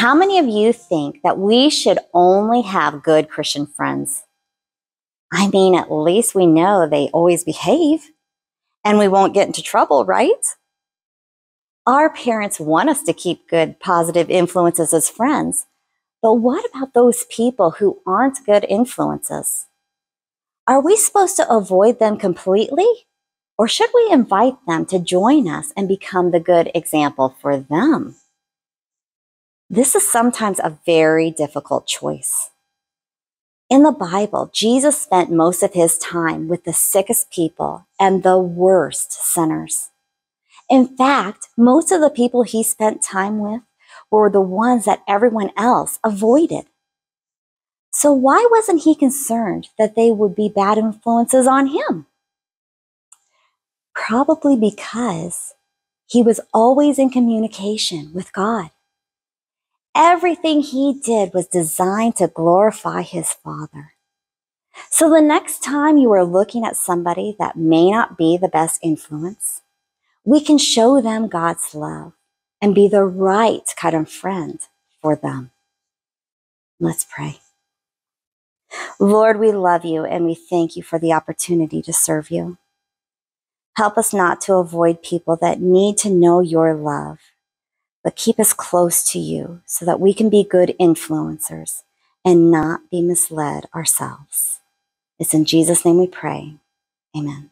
How many of you think that we should only have good Christian friends? I mean, at least we know they always behave and we won't get into trouble, right? Our parents want us to keep good, positive influences as friends. But what about those people who aren't good influences? Are we supposed to avoid them completely? Or should we invite them to join us and become the good example for them? This is sometimes a very difficult choice. In the Bible, Jesus spent most of his time with the sickest people and the worst sinners. In fact, most of the people he spent time with were the ones that everyone else avoided. So why wasn't he concerned that they would be bad influences on him? Probably because he was always in communication with God. Everything he did was designed to glorify his Father. So the next time you are looking at somebody that may not be the best influence, we can show them God's love and be the right kind of friend for them. Let's pray. Lord, we love you and we thank you for the opportunity to serve you. Help us not to avoid people that need to know your love but keep us close to you so that we can be good influencers and not be misled ourselves. It's in Jesus' name we pray. Amen.